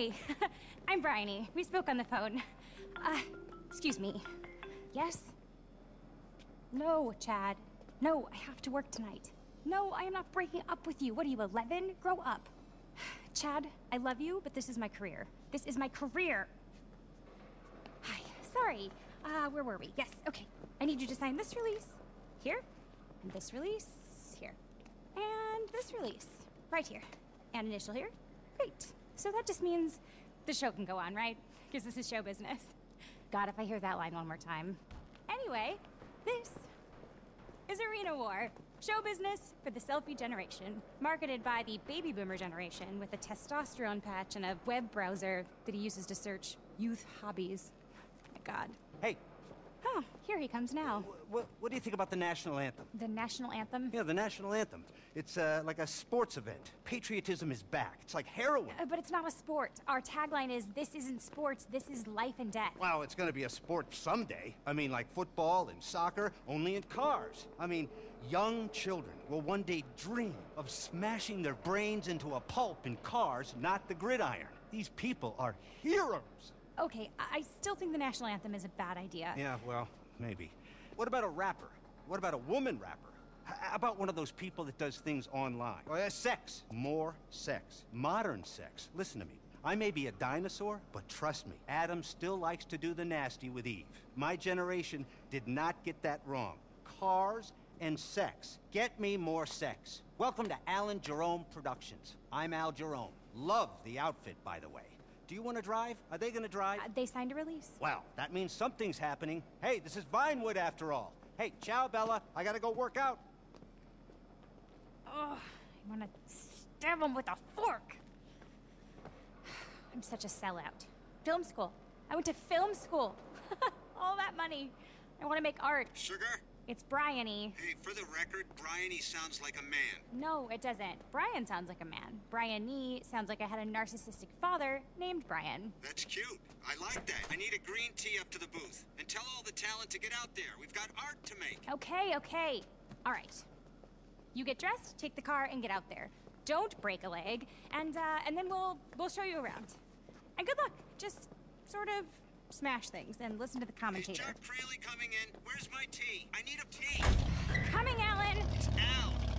Hey, I'm Bryony. We spoke on the phone. Uh, excuse me. Yes? No, Chad. No, I have to work tonight. No, I am not breaking up with you. What are you, 11? Grow up. Chad, I love you, but this is my career. This is my career. Hi, sorry. Uh, where were we? Yes, okay. I need you to sign this release. Here. And this release. Here. And this release. Right here. And initial here. Great. So that just means the show can go on, right? Because this is show business. God, if I hear that line one more time. Anyway, this is Arena War. Show business for the selfie generation. Marketed by the baby boomer generation with a testosterone patch and a web browser that he uses to search youth hobbies. My god. Hey, Oh, here he comes now. what, what do you think about the national anthem? The national anthem? Yeah, the national anthem. It's uh, like a sports event. Patriotism is back. It's like heroin. Uh, but it's not a sport. Our tagline is this isn't sports, this is life and death. Well, it's gonna be a sport someday. I mean, like football and soccer, only in cars. I mean, young children will one day dream of smashing their brains into a pulp in cars, not the gridiron. These people are heroes. Okay, I, still think the national anthem is a bad idea. Yeah, well, maybe. What about a rapper? What about a woman rapper? How about one of those people that does things online? Or uh, sex. More sex. Modern sex. Listen to me. I may be a dinosaur, but trust me, Adam still likes to do the nasty with Eve. My generation did not get that wrong. Cars and sex. Get me more sex. Welcome to Alan Jerome Productions. I'm Al Jerome. Love the outfit, by the way. Do you want to drive? Are they going to drive? Uh, they signed a release. Well, that means something's happening. Hey, this is Vinewood after all. Hey, ciao, Bella. I gotta go work out. Oh, I want to stab him with a fork. I'm such a sellout. Film school. I went to film school. All that money. I want to make art. Sugar? It's Bryony. Hey, for the record, Bryony sounds like a man. No, it doesn't. Brian sounds like a man. Bryony sounds like I had a narcissistic father named Brian. That's cute. I like that. I need a green tea up to the booth. And tell all the talent to get out there. We've got art to make. Okay, okay. All right. You get dressed, take the car, and get out there. Don't break a leg, and uh, and then we'll we'll show you around. And good luck. Just sort of smash things and listen to the Is commentator. Jack Cranley coming in? Where's my tea? I need a tea. Coming, Alan. Al,